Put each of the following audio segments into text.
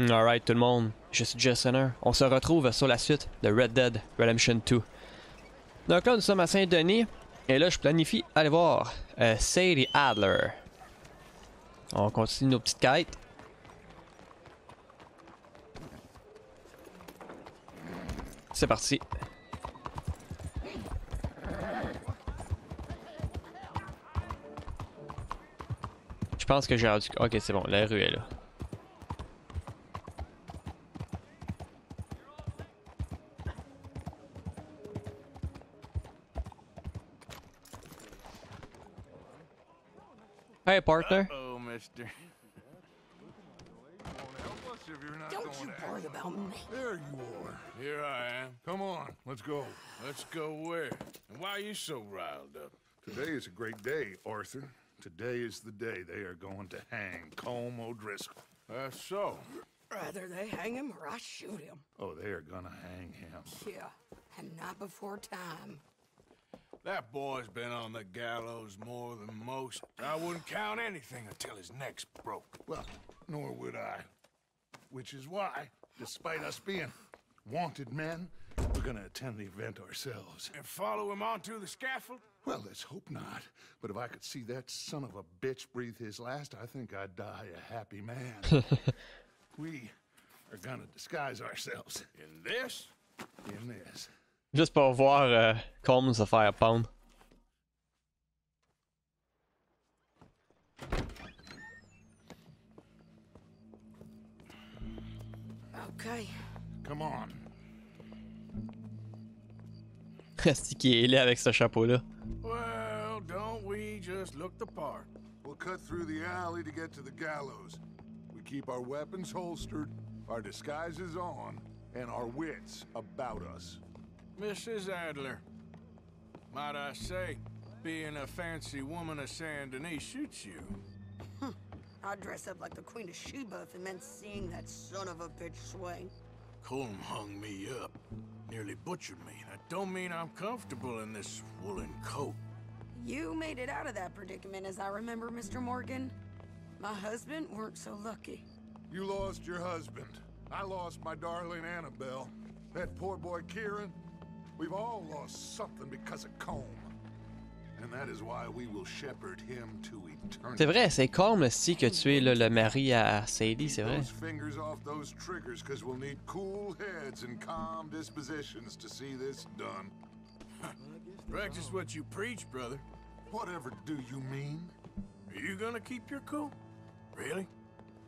Alright tout le monde, je suis Jasoner. On se retrouve sur la suite de Red Dead Redemption 2. Donc là nous sommes à Saint-Denis et là je planifie aller voir euh, Sadie Adler. On continue nos petites quêtes. C'est parti. Je pense que j'ai rendu... Ok c'est bon, la rue est là. Hey, partner. Oh, mister. Don't you worry about me. There you are. Here I am. Come on, let's go. Let's go where? And why are you so riled up? Today is a great day, Arthur. Today is the day they are going to hang Colm O'Driscoll. That's so. Rather they hang him or I shoot him. Oh, they are gonna hang him. Yeah, and not before time. That boy's been on the gallows more than most. I wouldn't count anything until his neck's broke. Well, nor would I. Which is why, despite us being wanted men, we're gonna attend the event ourselves. And follow him onto the scaffold? Well, let's hope not. But if I could see that son of a bitch breathe his last, I think I'd die a happy man. we are gonna disguise ourselves In this? in this. Juste pour voir euh, Colm se faire pendre. Okay. Come on. Resti qui est laid avec ce chapeau-là. Well, don't we just look the part? We'll cut through the alley to get to the gallows. We keep our weapons holstered, our disguises on, and our wits about us. Mrs. Adler. Might I say, being a fancy woman of Saint Denis shoots you. I'd dress up like the Queen of Sheba if it meant seeing that son of a bitch swing. Colm hung me up. Nearly butchered me. That don't mean I'm comfortable in this woolen coat. You made it out of that predicament, as I remember, Mr. Morgan. My husband weren't so lucky. You lost your husband. I lost my darling Annabelle. That poor boy Kieran. We've all lost something because of Colm. And that is why we will shepherd him to eternity. C'est vrai, c'est Colm aussi que tu tué là, le mari à Sadie, c'est vrai. Those fingers off those triggers, because we'll need cool heads and calm dispositions to see this done. Practice what you preach, brother. Whatever do you mean? Are you gonna keep your cool? Really?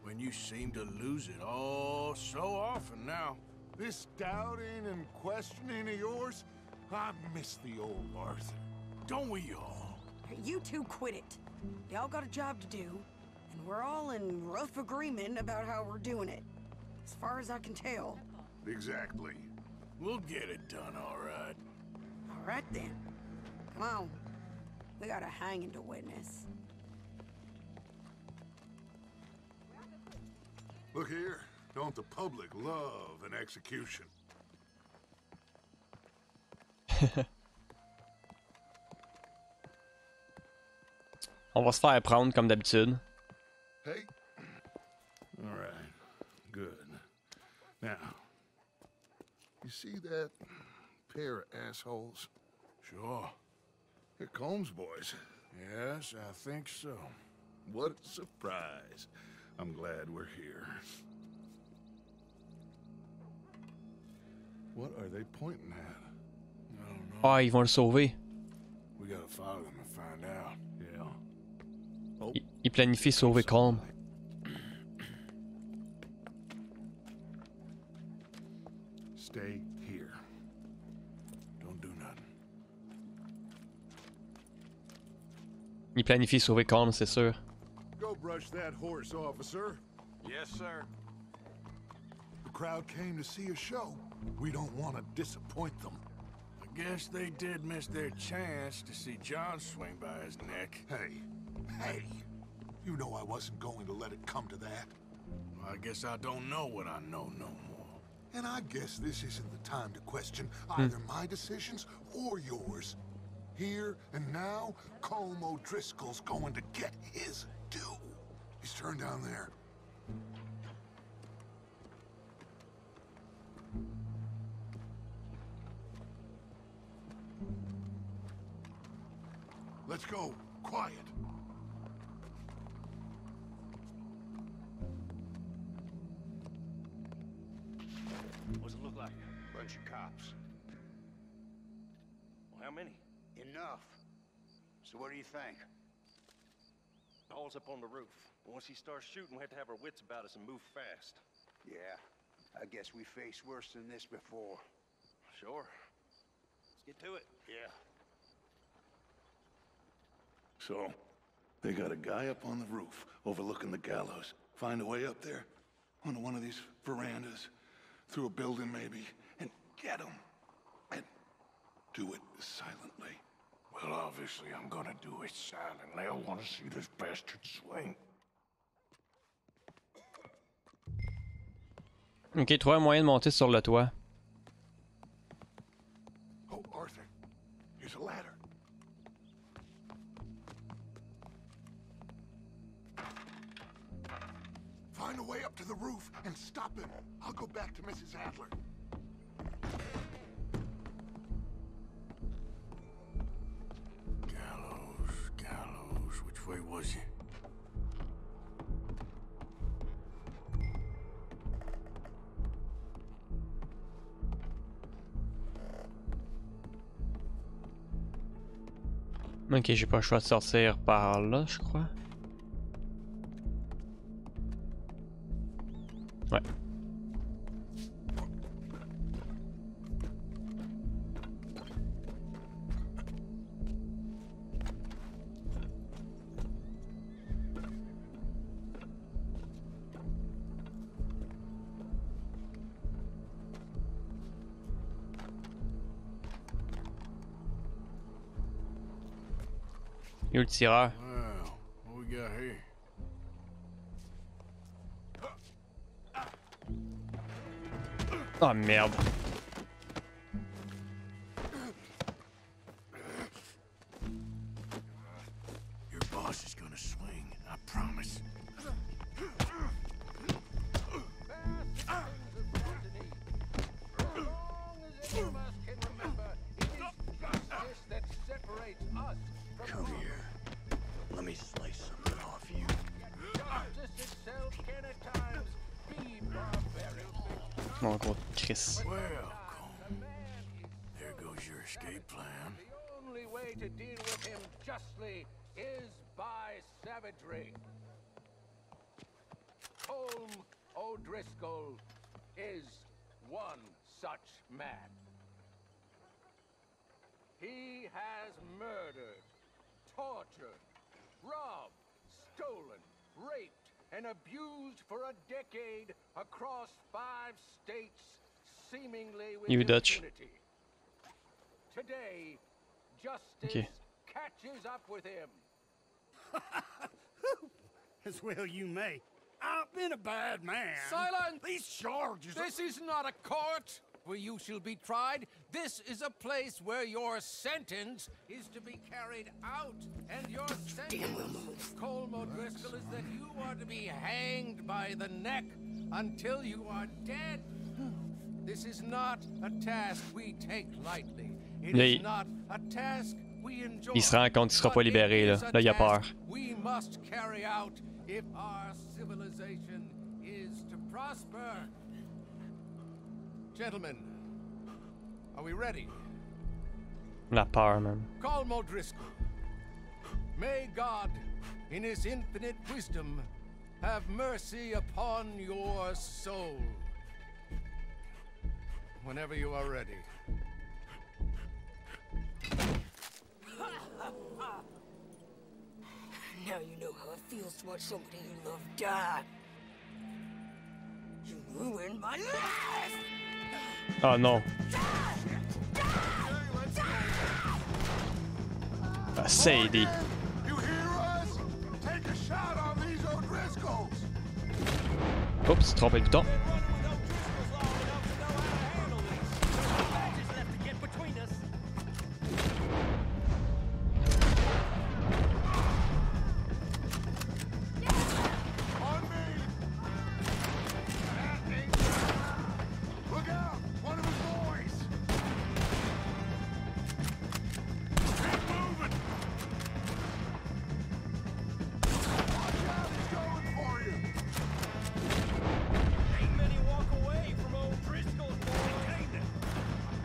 When you seem to lose it all so often now. This doubting and questioning of yours? I miss the old Arthur. Don't we all? You two quit it. Y'all got a job to do, and we're all in rough agreement about how we're doing it. As far as I can tell. Exactly. We'll get it done, all right. All right then. Come on. We got a hanging to witness. Look here. Don't the public love an execution? On va se faire prendre comme d'habitude. Hey. All right. Good. Now, you see that pair of assholes? Sure. They're Colm's boys. Yes, I think so. What a surprise. I'm glad we're here. What are they pointing at? I don't know. Ah, ils vont le sauver. We gotta follow them and find out. Yeah. Oh, Il, il planifie sauver Colm. stay here. Don't do nothing. Il planifie sauver Colm, c'est sûr. Go brush that horse, officer. Yes, sir. The crowd came to see a show. We don't want to disappoint them. I guess they did miss their chance to see John swing by his neck. Hey, hey, you know I wasn't going to let it come to that. I guess I don't know what I know no more. And I guess this isn't the time to question hmm. either my decisions or yours. Here and now, Colm O'Driscoll's going to get his due. He's turned down there. Let's go. Quiet. What's it look like? Bunch of cops. Well, how many? Enough. So what do you think? Paul's up on the roof. Once he starts shooting, we have to have our wits about us and move fast. Yeah, I guess we faced worse than this before. Sure. Let's get to it. Yeah. So, they got a guy up on the roof overlooking the gallows. Find a way up there, onto one of these verandas, through a building maybe, and get him. And do it silently. Well, obviously, I'm gonna do it silently. I wanna see this bastard swing. Ok, trouver un moyen de monter sur le toit. Roof and stop him. I'll go back to Mrs. Adler. Gallows, gallows. Which way was he? Ok, j'ai pas le choix de sortir par là, je crois. Tireur? Well, what we got here? Oh merde. Your boss is gonna swing, I promise. Me slice something off you. Mon gros Chris. Well, Colm, there goes your escape plan. The only way to deal with him justly is by savagery. Colm O'Driscoll is one such man. He has murdered, tortured, robbed, stolen, raped, and abused for a decade across five states, seemingly with You Dutch. impunity. Today, justice Okay. catches up with him. As well you may. I've been a bad man. Silence! These charges are- This is not a court where you shall be tried. This is a place where your sentence is to be carried out. And your sentence, Colm O'Driscoll, is that you are to be hanged by the neck until you are dead. This is not a task we take lightly. It Là, is il- not a task we enjoy. il se rend compte qu'il sera pas libéré, là. Là, il a peur. We must carry out if our civilization is to prosper. Gentlemen, are we ready? La peur, Call Colm O'Driscoll. May God, in his infinite wisdom, have mercy upon your soul. Whenever you are ready. Now you know how it feels to watch somebody you love die. You ruined my life! Oh non. Ah, Sadie. You hear us? Take a shot on these O'Driscolls. Oups, trompé le bouton.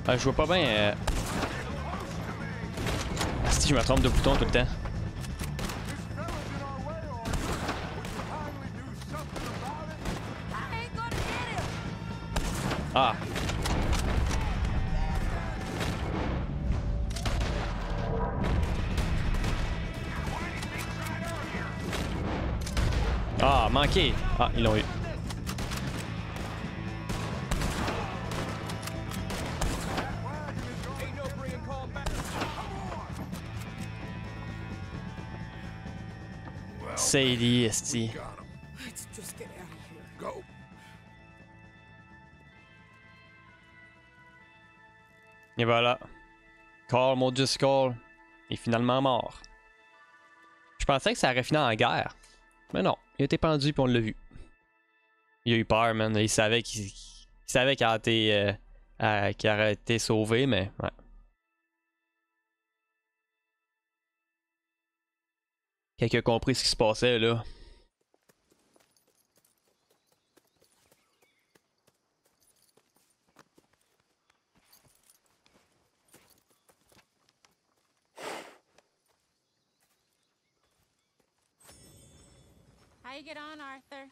Ah, je vois pas bien. Euh... Si je me trompe de bouton tout le temps. Ah. Ah, manqué. Ah, ils l'ont eu. Sadie, esti. Et voilà. Carl Modus Call est finalement mort. Je pensais que ça aurait fini en guerre. Mais non, il a été pendu puis on l'a vu. Il a eu peur, man. Il savait qu'il il savait qu'il a été, euh, euh, qu'il aurait été sauvé, mais ouais. Quelqu'un a compris ce qui se passait là. How you get on, Arthur?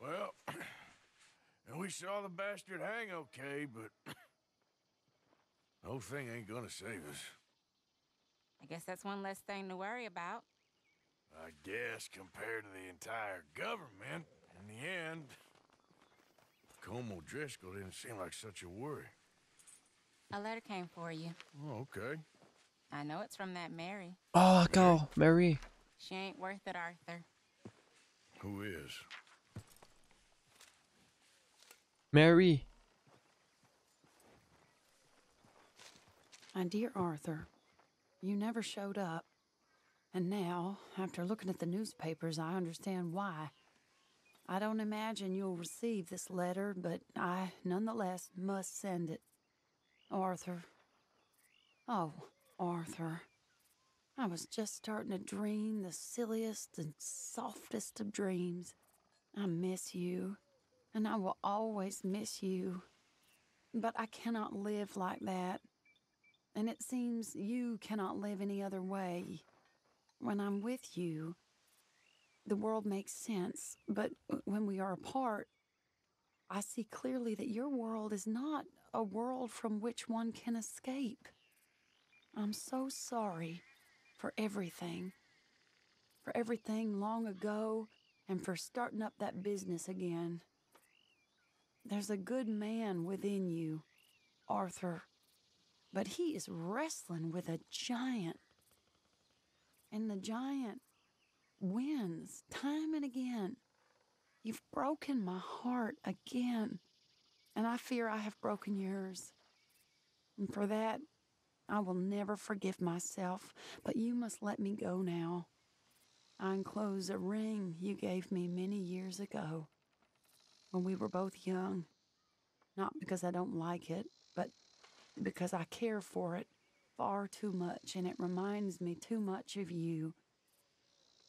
Well, and we saw the bastard hang okay, but the whole thing ain't gonna save us. I guess that's one less thing to worry about. I guess compared to the entire government, in the end, Colm O'Driscoll didn't seem like such a worry. A letter came for you. Oh, okay. I know it's from that Mary. Oh, encore, Mary. She ain't worth it, Arthur. Who is? Mary. My dear Arthur, you never showed up. And now, after looking at the newspapers, I understand why. I don't imagine you'll receive this letter, but I nonetheless must send it. Arthur. Oh, Arthur. I was just starting to dream the silliest and softest of dreams. I miss you, and I will always miss you. But I cannot live like that. And it seems you cannot live any other way. When I'm with you, the world makes sense, but when we are apart, I see clearly that your world is not a world from which one can escape. I'm so sorry for everything. For everything long ago and for starting up that business again. There's a good man within you, Arthur, but he is wrestling with a giant. And the giant wins time and again. You've broken my heart again, and I fear I have broken yours. And for that, I will never forgive myself, but you must let me go now. I enclose a ring you gave me many years ago when we were both young. Not because I don't like it, but because I care for it far too much and it reminds me too much of you.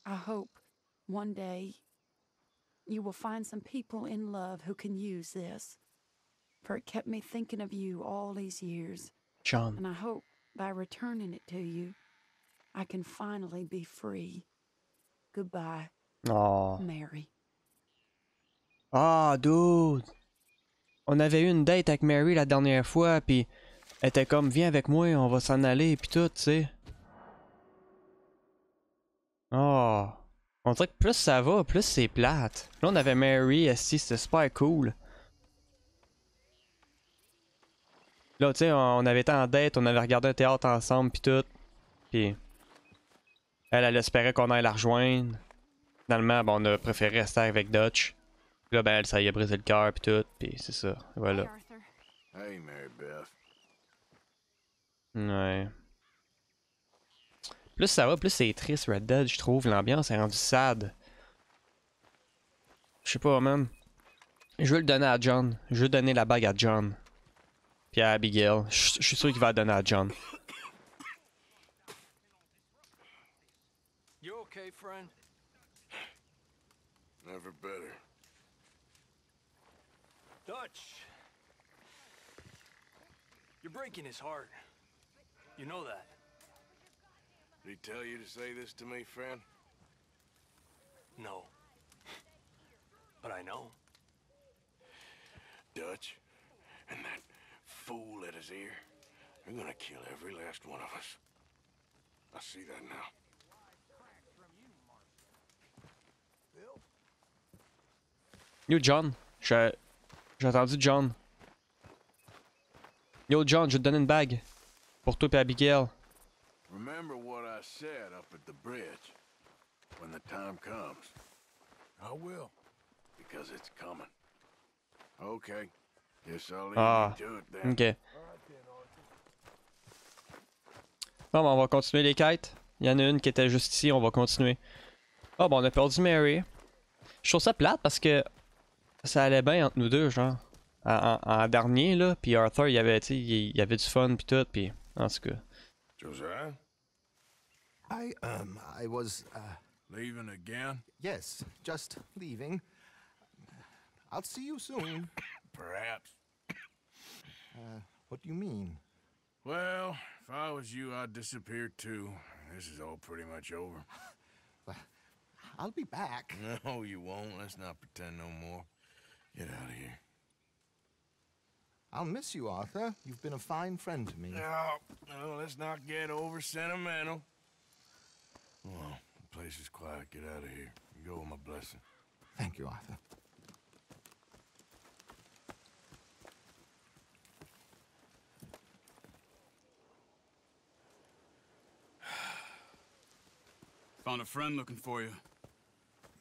I hope one day you will find some people in love who can use this, for it kept me thinking of you all these years. John. And I hope by returning it to you, I can finally be free. Goodbye, Oh. Mary. Ah, dude. On avait eu une date avec Mary la dernière fois, puis était comme, viens avec moi, on va s'en aller, puis tout, tu sais. Oh. On dirait que plus ça va, plus c'est plate. Là, on avait Mary, si c'était super cool. Là, tu sais, on avait été en date, on avait regardé un théâtre ensemble, puis tout. Puis. Elle, elle espérait qu'on aille la rejoindre. Finalement, bon, on a préféré rester avec Dutch. Là, ben, ça y a brisé le cœur, puis tout. Puis c'est ça. Voilà. Hey, Mary Beth. Ouais. Plus ça va, plus c'est triste, Red Dead, je trouve. L'ambiance est rendue sad. Je sais pas, man. Je veux le donner à John. Je veux donner la bague à John. Puis à Abigail. Je suis sûr qu'il va la donner à John. You okay, friend? Never better. Dutch. You're breaking his heart. You know that. Did he tell you to say this to me, friend? No. But I know. Dutch and that fool at his ear. They're gonna kill every last one of us. I see that now. Yo, John. J'ai j'ai entendu John. Yo, John, je vais te donner une bague. Pour toi et Abigail. Remember what I said up at the bridge. When the time comes. I will. Because it's coming. Okay. Guess I'll leave Ah, it then. ok. Bon, ben, on va continuer les quêtes. Il y en a une qui était juste ici, on va continuer. Ah, bon, on a perdu Mary. Je trouve ça plate parce que ça allait bien entre nous deux, genre. En, en- en dernier, là, puis Arthur, il y avait, il il avait du fun, puis tout, puis en tout cas. Josiah? I, um, I was, uh, Leaving again? yes, just leaving. I'll see you soon. Perhaps. Uh, what do you mean? Well, if I was you, I'd disappear too. This is all pretty much over. I'll be back. No, you won't. Let's not pretend no more. Get out of here. I'll miss you, Arthur. You've been a fine friend to me. No, no, let's not get over sentimental. Well, the place is quiet. Get out of here. You go with my blessing. Thank you, Arthur. Found a friend looking for you.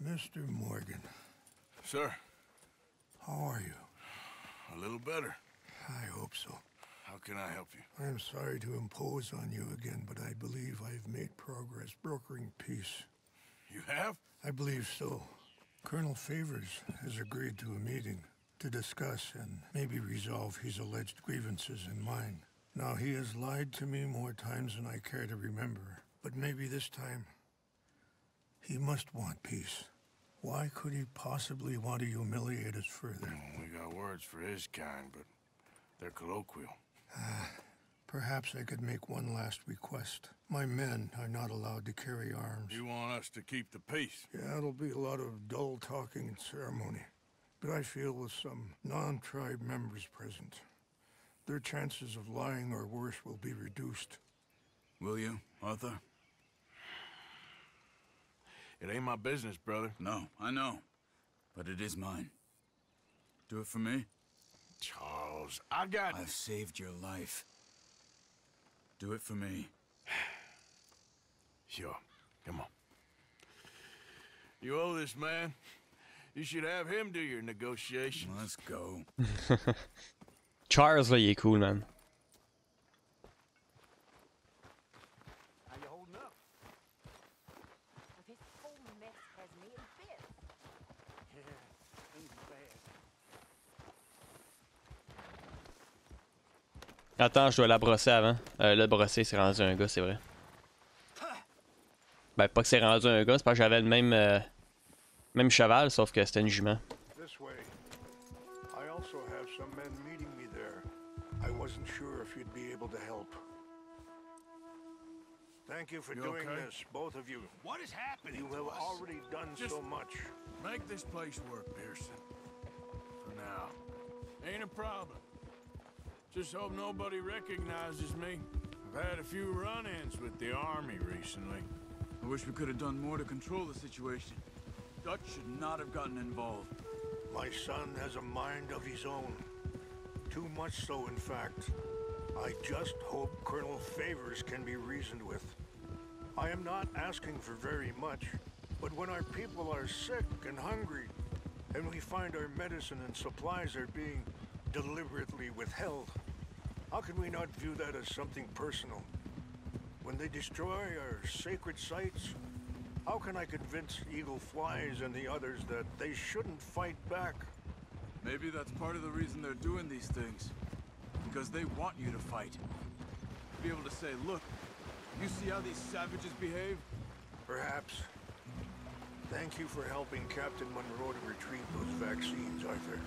Mr. Morgan, Sir, how are you? a little better. I hope so. How can I help you? I am sorry to impose on you again, but I believe I've made progress brokering peace. You have? I believe so. Colonel Favours has agreed to a meeting to discuss and maybe resolve his alleged grievances and mine. Now, he has lied to me more times than I care to remember, but maybe this time he must want peace. Why could he possibly want to humiliate us further? We got words for his kind, but they're colloquial. Perhaps I could make one last request. My men are not allowed to carry arms. You want us to keep the peace? Yeah, it'll be a lot of dull talking and ceremony. But I feel with some non-tribe members present, their chances of lying or worse will be reduced. Will you, Arthur? It ain't my business, brother. No, I know. But it is mine. Do it for me? Charles, I got... I've saved your life. Do it for me. Sure. Come on. You owe this man. You should have him do your negotiations. Let's go. Charles, are you cool, man. Attends, je dois la brosser avant. Euh, le brosser, c'est rendu un gars, c'est vrai. Ben, pas que c'est rendu un gars, c'est parce que j'avais le même, euh, même cheval, sauf que c'était une jument. This way. I also have some men meeting me there. I wasn't sure if you'd be able to help. Thank you for You doing okay? this, both of you. What is happening You to have us? already done Just- so much. Make this place work, Pearson. For now. Ain't a problem. Just hope nobody recognizes me. I've had a few run-ins with the army recently. I wish we could have done more to control the situation. Dutch should not have gotten involved. My son has a mind of his own. Too much so, in fact. I just hope Colonel Favours can be reasoned with. I am not asking for very much, but when our people are sick and hungry, and we find our medicine and supplies are being deliberately withheld, how can we not view that as something personal? When they destroy our sacred sites, how can I convince Eagle Flies and the others that they shouldn't fight back? Maybe that's part of the reason they're doing these things. Because they want you to fight. To Be able to say, look, you see how these savages behave? Perhaps. Thank you for helping Captain Monroe to retrieve those vaccines, Arthur.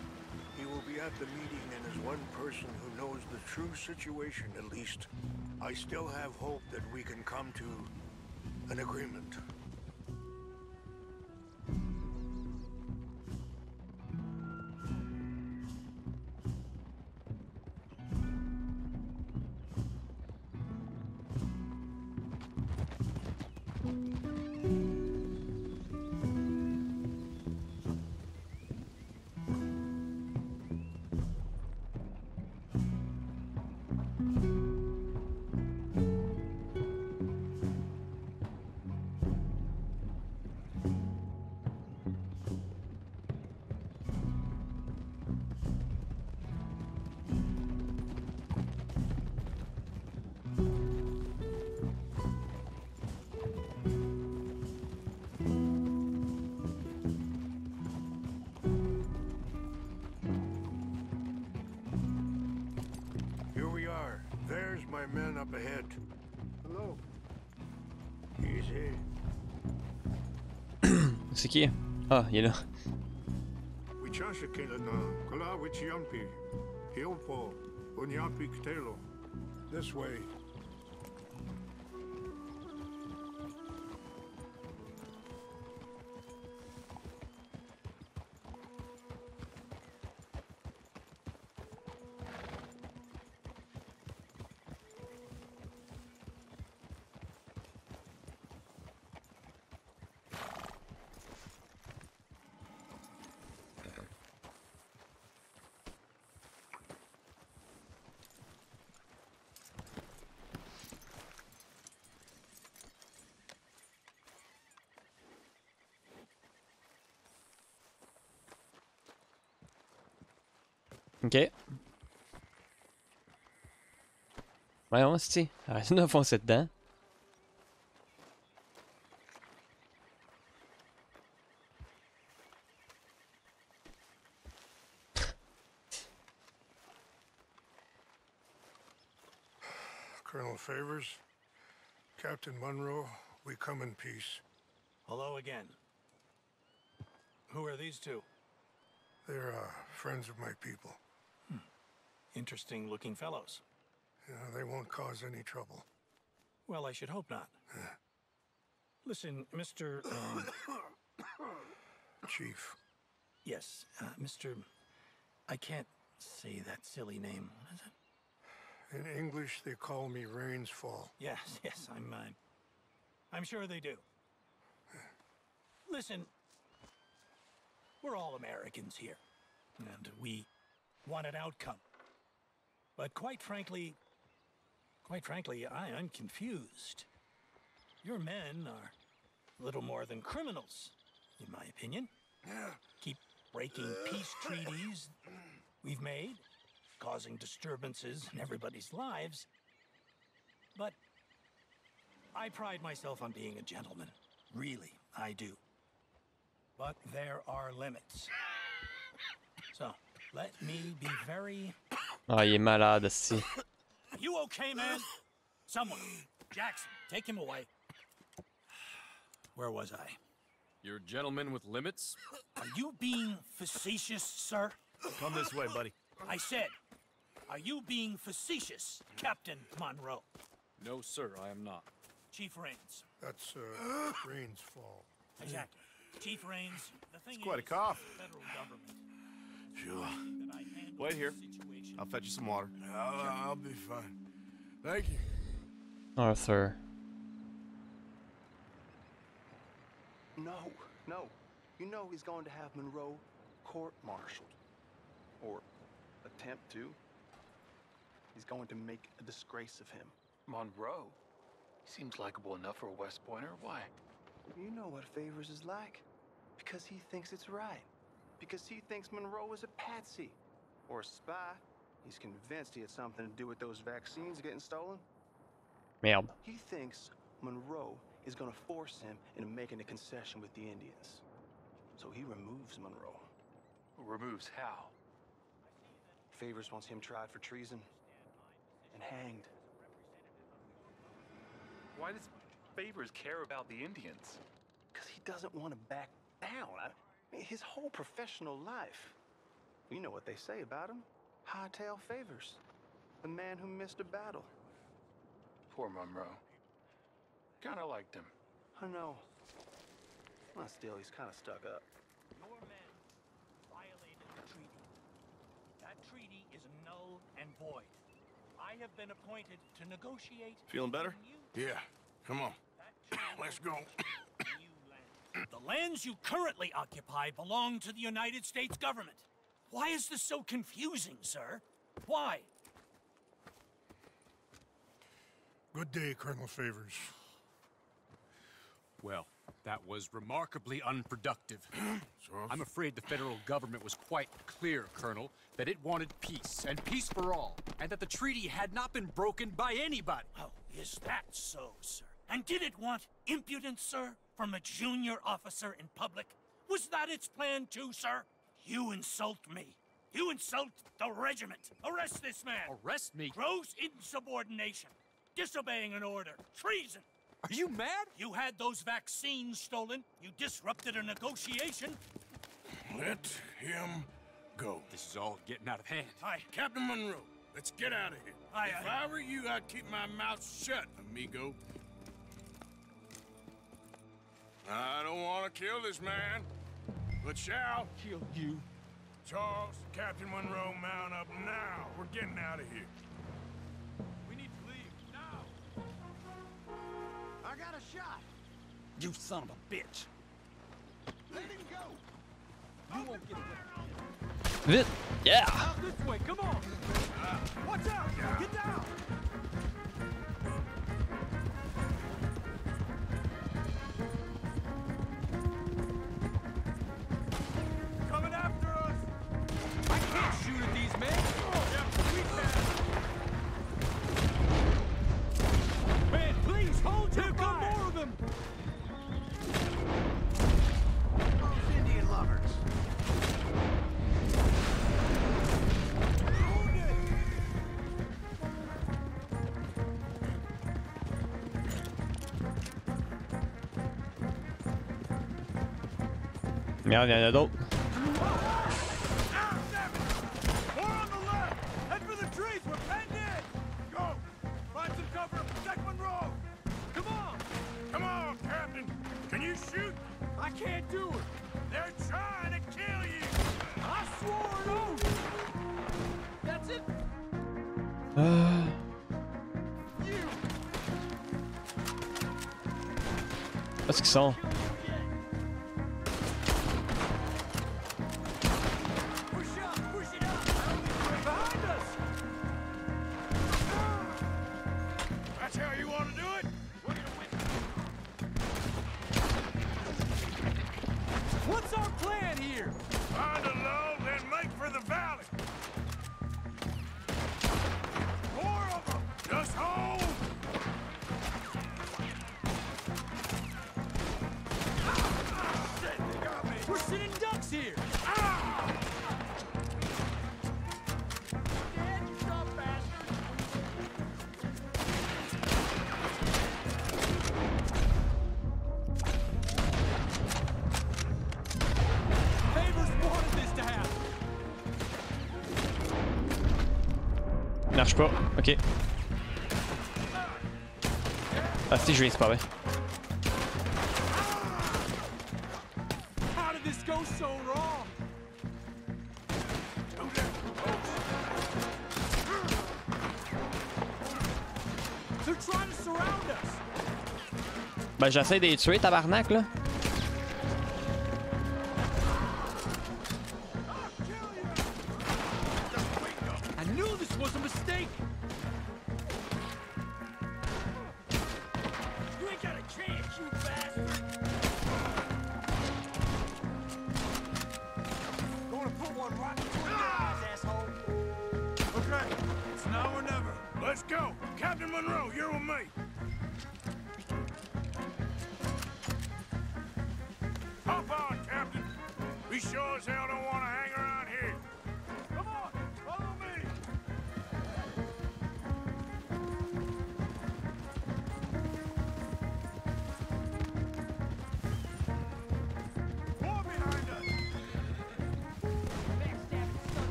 He will be at the meeting, and as one person who knows the true situation, at least, I still have hope that we can come to an agreement. C'est qui? Ah, il est là. Wichashikilana, Kala Wichiampi, Hilpo, Unyapi Ktelo. This way. Voyons, c'est. Arrête de foncer dedans. Colonel Favours, Captain Monroe, we come in peace. Hello again. Who are these two? They're uh, friends of my people. Interesting looking fellows. Yeah, they won't cause any trouble. Well, I should hope not. Listen, Mr. Um, Chief. yes, uh, Mr. I can't say that silly name. What is it? In English, they call me Rains Fall. Yes, yes, I'm. Uh, I'm sure they do. Listen, we're all Americans here, and we want an outcome. But quite frankly, quite frankly, I am confused. Your men are little more than criminals, in my opinion. Keep breaking peace treaties we've made, causing disturbances in everybody's lives. But I pride myself on being a gentleman. Really, I do. But there are limits. So, let me be very. Ah, il est malade, aussi. You okay, man? Someone. Jackson, take him away. Where was I? You're a gentleman with limits? Are you being facetious, sir? Come this way, buddy. I said, are you being facetious, Captain Monroe? No, sir, I am not. Chief Rains. That's uh, Rains Fall. Exactly. Chief Rains, the thing It's quite a is, cough. federal government Sure. that I handle Wait here. I'll fetch you some water. I'll, I'll be fine. Thank you. Arthur. No, no. You know he's going to have Monroe court-martialed. Or attempt to. He's going to make a disgrace of him. Monroe? He seems likable enough for a West Pointer. Why? You know what Favours is like. Because he thinks it's right. Because he thinks Monroe is a patsy. Or a spy. He's convinced he had something to do with those vaccines getting stolen. Merde. He thinks Monroe is gonna force him into making a concession with the Indians. So he removes Monroe. Removes how? Favours wants him tried for treason and hanged. Why does Favours care about the Indians? Because he doesn't want to back down. I mean, his whole professional life, You know what they say about him. Hightail Favours. The man who missed a battle. Poor Monroe. Kinda liked him. I know. Well, still, he's kind of stuck up. Your men violated the treaty. That treaty is null and void. I have been appointed to negotiate. Feeling better? Yeah. Come on. Let's go. The lands you currently occupy belong to the United States government. Why is this so confusing, sir? Why? Good day, Colonel Favours. Well, that was remarkably unproductive. I'm afraid the federal government was quite clear, Colonel, that it wanted peace, and peace for all, and that the treaty had not been broken by anybody. Oh, is that so, sir? And did it want impudence, sir, from a junior officer in public? Was that its plan too, sir? You insult me. You insult the regiment. Arrest this man. Arrest me? Gross insubordination. Disobeying an order. Treason. Are you mad? You had those vaccines stolen. You disrupted a negotiation. Let him go. This is all getting out of hand. Hi. Captain Monroe, let's get out of here. Aye, if aye. I were you, I'd keep my mouth shut, amigo. I don't want to kill this man, but shall kill you. Charles, Captain Monroe, mount up now. We're getting out of here. We need to leave now. I got a shot. You son of a bitch. Let him go. You won't get away. Vite! Yeah! Out this way, come on! Watch out! Get down! Hold your Here come more of them! Those Indian lovers. Merde, y'en a d'autres. Can't do it! They're trying to kill you. I swore an oath! That's it! Ah. Où est-ce Marche pas. Ok. Ah si, je viens, c'est pas vrai. Ben j'essaie de les tuer, tabarnak, là.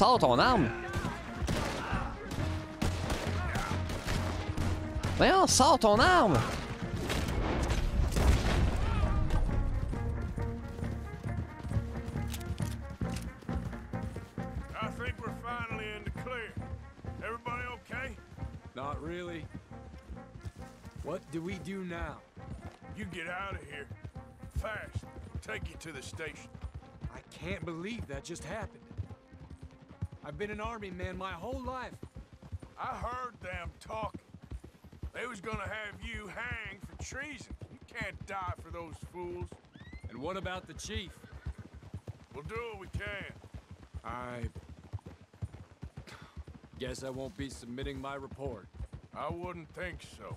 Sors ton arme! Voyons, sors ton arme! I think we're finally in the clear. Everybody okay? Not really. What do we do now? You get out of here. Fast. Take you to the station. I can't believe that just happened. I've been an army man my whole life. I heard them talking. They was gonna have you hanged for treason. You can't die for those fools. And what about the chief? We'll do what we can. I guess I won't be submitting my report. I wouldn't think so.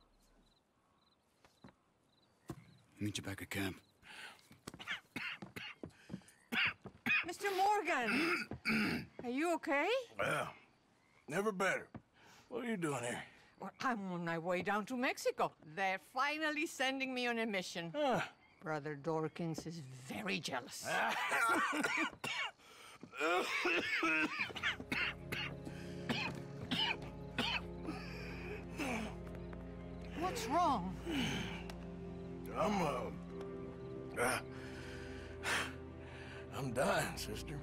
Meet you back at camp. Mr. Morgan! Are you okay? Well, never better. What are you doing here? Well, I'm on my way down to Mexico. They're finally sending me on a mission. Brother Dorkins is very jealous. What's wrong? I'm, uh, uh, I'm dying, sister.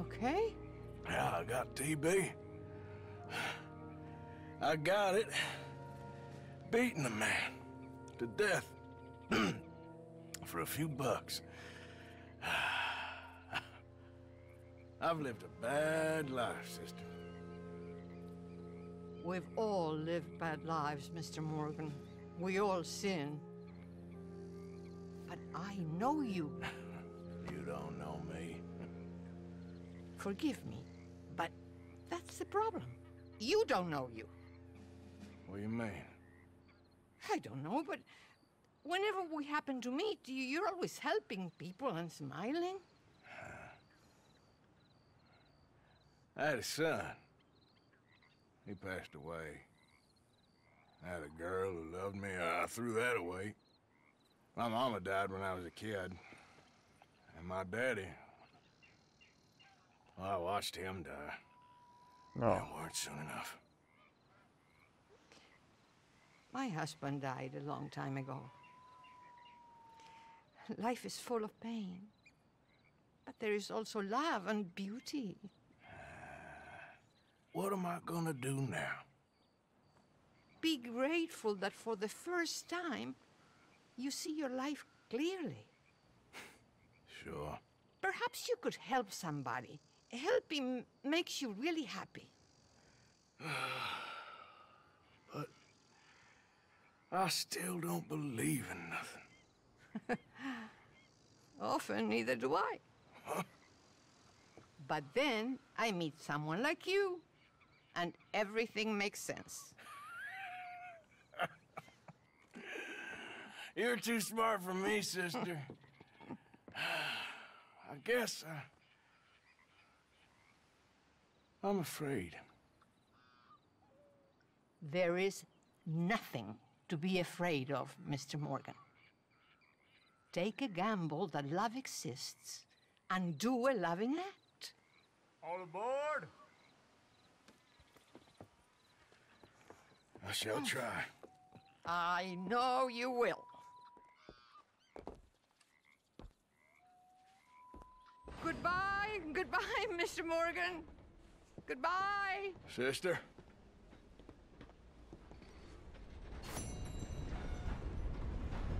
Okay. Yeah, I got TB. I got it. Beating a man to death for a few bucks. I've lived a bad life, sister. We've all lived bad lives, Mr. Morgan. We all sin. But I know you. You don't know me. Forgive me, but that's the problem. You don't know you. What do you mean? I don't know, but whenever we happen to meet, you, you're always helping people and smiling. I had a son. He passed away. I had a girl who loved me. I threw that away. My mama died when I was a kid. And my daddy... Well, I watched him die. Oh. That weren't soon enough. My husband died a long time ago. Life is full of pain. But there is also love and beauty. What am I gonna do now? Be grateful that for the first time, you see your life clearly. Sure. Perhaps you could help somebody. Helping makes you really happy. But I still don't believe in nothing. Often, neither do I. But then I meet someone like you, and everything makes sense. You're too smart for me, sister. I guess I... I'm afraid. There is nothing to be afraid of, Mr. Morgan. Take a gamble that love exists and do a loving act. All aboard! I shall try. I know you will. Goodbye, Goodbye, Mr. Morgan. Goodbye. Sister?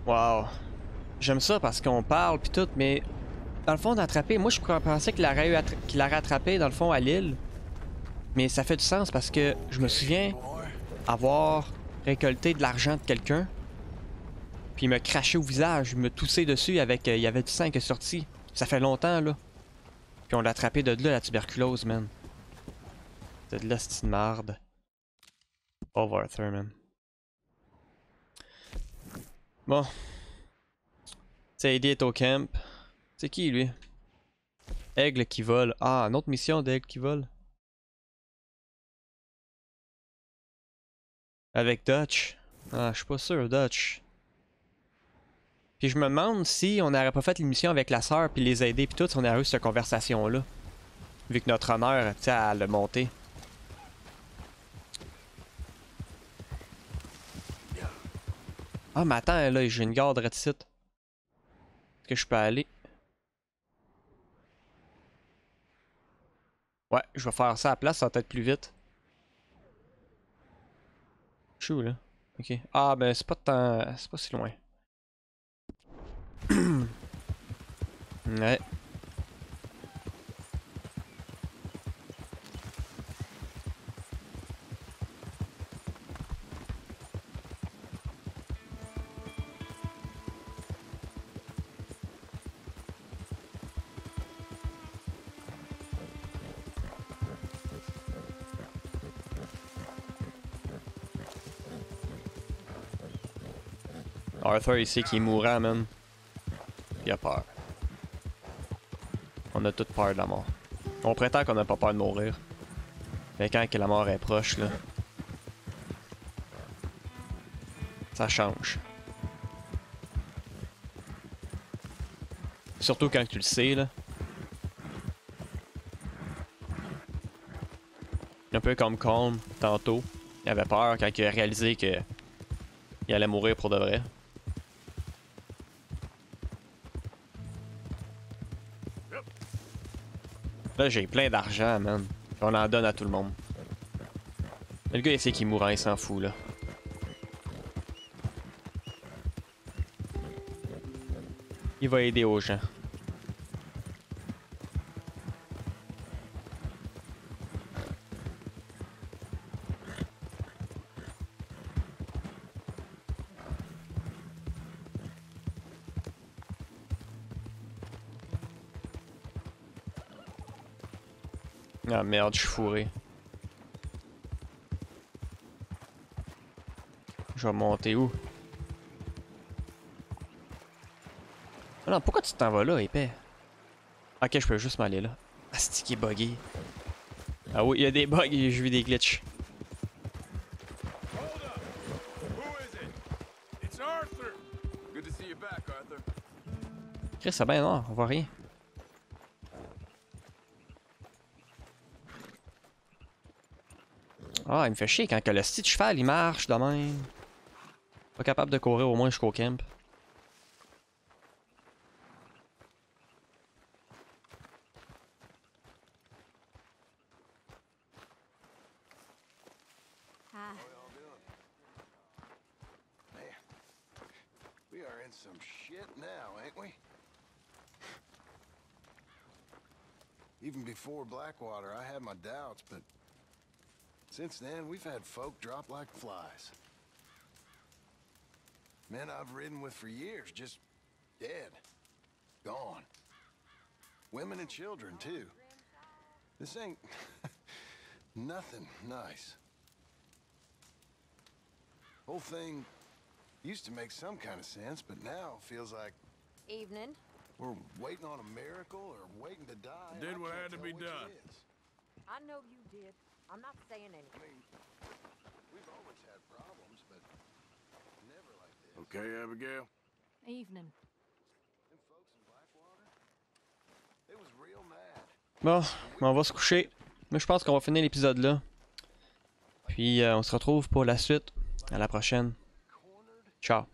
Wow. J'aime ça parce qu'on parle pis tout, mais dans le fond d'attraper, moi je pensais qu'il aurait, qu'il aurait attrapé dans le fond à l'île. Mais ça fait du sens parce que je me souviens avoir récolté de l'argent de quelqu'un, puis il me crachait au visage, me toussait dessus avec. euh, il y avait du sang qui est sorti. Ça fait longtemps là. Puis on l'a attrapé de là la tuberculose, man. C'est de là, c'est une marde. Pauvre Arthur, man. Bon. Sadie est au camp. C'est qui lui? Aigle qui vole. Ah, une autre mission d'aigle qui vole. Avec Dutch. Ah, je suis pas sûr, Dutch. Puis je me demande si on n'aurait pas fait l'émission avec la sœur puis les aider puis tout, si on aurait eu cette conversation-là. Vu que notre honneur, tu sais, à le monter. Ah, mais attends, là, j'ai une garde red site. Est-ce que je peux aller? Ouais, je vais faire ça à la place, ça va être plus vite. Où, là? Ok. Ah, ben, c'est pas tant... C'est pas si loin. Arthur ici qui est mourant, man. Il a peur. On a toute peur de la mort. On prétend qu'on n'a pas peur de mourir. Mais quand que la mort est proche, là. Ça change. Surtout quand tu le sais, là. Un peu comme Colm, tantôt. Il avait peur quand il a réalisé que il allait mourir pour de vrai. Là, j'ai plein d'argent, man. On en donne à tout le monde. Le gars, il sait qu'il mourra, il s'en fout, là. Il va aider aux gens. Merde, je suis fourré. Je vais monter où? Ah non, pourquoi tu t'en vas là, épais? Ok, je peux juste m'aller là. Ah, c'est qui est buggé. Ah oui, il y a des bugs et j'ai vu des glitches. Chris, c'est bien noir, on voit rien. Ah, il me fait chier quand que le style cheval il marche de même. Pas capable de courir au moins jusqu'au camp. Even before since then, we've had folk drop like flies. Men I've ridden with for years, just dead. Gone. Women and children, too. This ain't nothing nice. Whole thing used to make some kind of sense, but now feels like Evening. we're waiting on a miracle or waiting to die. Did what had to be done. I know you did. I'm not saying anything. We've always had problems, but never like this. Okay, Abigail? Evening. Them folks in Blackwater, they was real mad. Bon, on va se coucher. Mais je pense qu'on va finir l'épisode là. Puis euh, on se retrouve pour la suite. À la prochaine. Ciao.